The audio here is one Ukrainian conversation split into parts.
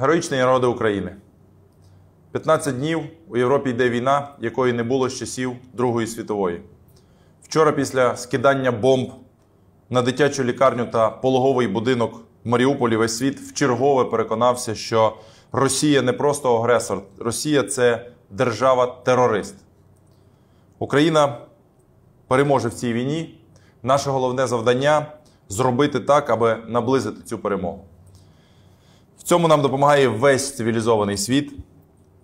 Героїчні народи України. 15 днів у Європі йде війна, якої не було з часів Другої світової. Вчора, після скидання бомб на дитячу лікарню та пологовий будинок в Маріуполі, весь світ вчергове переконався, що Росія не просто агресор, Росія це держава-терорист. Україна переможе в цій війні. Наше головне завдання зробити так, аби наблизити цю перемогу. Цьому нам допомагає весь цивілізований світ,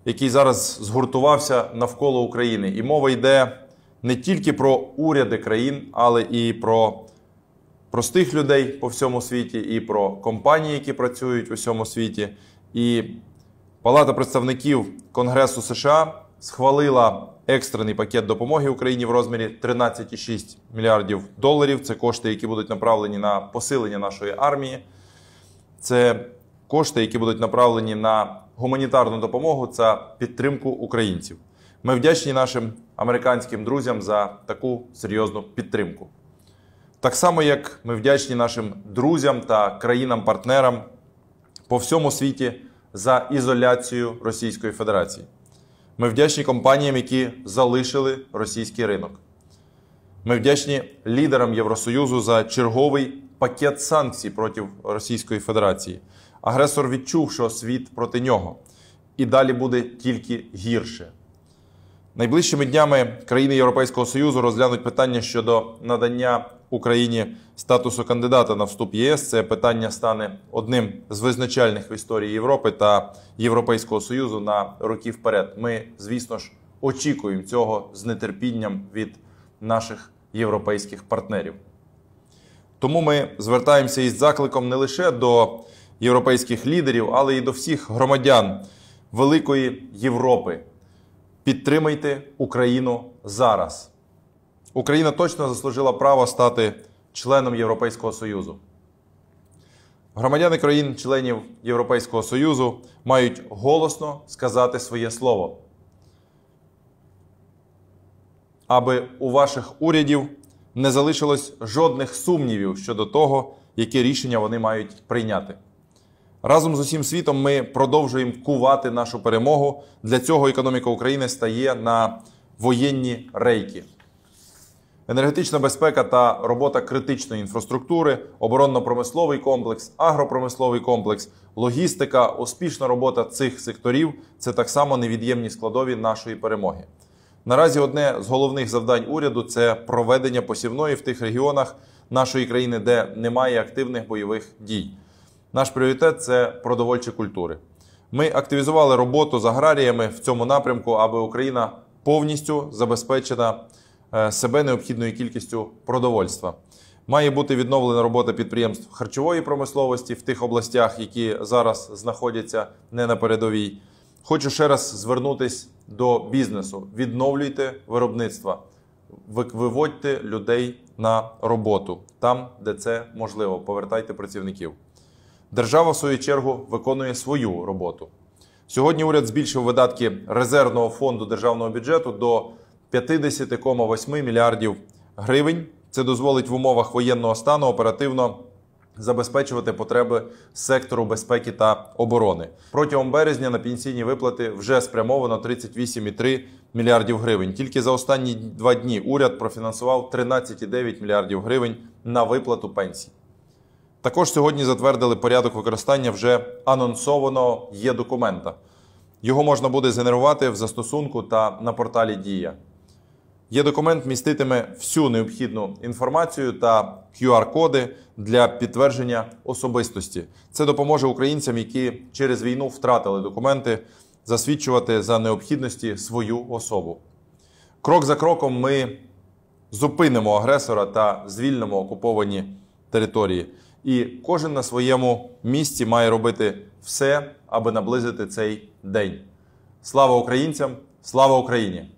який зараз згуртувався навколо України. І мова йде не тільки про уряди країн, але і про простих людей по всьому світі, і про компанії, які працюють у всьому світі. І Палата представників Конгресу США схвалила екстрений пакет допомоги Україні в розмірі 13,6 мільярдів доларів. Це кошти, які будуть направлені на посилення нашої армії. Це кошти, які будуть направлені на гуманітарну допомогу та підтримку українців. Ми вдячні нашим американським друзям за таку серйозну підтримку. Так само, як ми вдячні нашим друзям та країнам-партнерам по всьому світі за ізоляцію Російської Федерації. Ми вдячні компаніям, які залишили російський ринок. Ми вдячні лідерам Євросоюзу за черговий пакет санкцій проти Російської Федерації. Агресор відчув, що світ проти нього, і далі буде тільки гірше. Найближчими днями країни Європейського Союзу розглянуть питання щодо надання Україні статусу кандидата на вступ ЄС. Це питання стане одним з визначальних в історії Європи та Європейського Союзу на роки вперед. Ми, звісно ж, очікуємо цього з нетерпінням від наших європейських партнерів. Тому ми звертаємося із закликом не лише до європейських лідерів, але й до всіх громадян великої Європи. Підтримайте Україну зараз. Україна точно заслужила право стати членом Європейського Союзу. Громадяни країн-членів Європейського Союзу мають голосно сказати своє слово, аби у ваших урядів не залишилось жодних сумнівів щодо того, яке рішення вони мають прийняти. Разом з усім світом ми продовжуємо кувати нашу перемогу. Для цього економіка України стає на воєнні рейки. Енергетична безпека та робота критичної інфраструктури, оборонно-промисловий комплекс, агропромисловий комплекс, логістика, успішна робота цих секторів це так само невід'ємні складові нашої перемоги. Наразі одне з головних завдань уряду це проведення посівної в тих регіонах нашої країни, де немає активних бойових дій. Наш пріоритет це продовольчі культури. Ми активізували роботу з аграріями в цьому напрямку, аби Україна повністю забезпечена себе необхідною кількістю продовольства. Має бути відновлена робота підприємств харчової промисловості в тих областях, які зараз знаходяться не на передовій. Хочу ще раз звернутися до бізнесу: відновлюйте виробництва, виводьте людей на роботу там, де це можливо. Повертайте працівників. Держава, в свою чергу, виконує свою роботу. Сьогодні уряд збільшив видатки резервного фонду державного бюджету до 50,8 мільярдів гривень. Це дозволить в умовах воєнного стану оперативно забезпечувати потреби сектору безпеки та оборони. Протягом березня на пенсійні виплати вже спрямовано 38,3 мільярдів гривень. Тільки за останні два дні уряд профінансував 13,9 мільярдів гривень на виплату пенсій. Також сьогодні затвердили порядок використання вже анонсованого є документа. Його можна буде згенерувати в застосунку та на порталі Дія. Є документ міститиме всю необхідну інформацію та QR-коди для підтвердження особистості. Це допоможе українцям, які через війну втратили документи, засвідчувати за необхідності свою особу. Крок за кроком ми зупинимо агресора та звільнимо окуповані території. І кожен на своєму місці має робити все, аби наблизити цей день. Слава українцям! Слава Україні!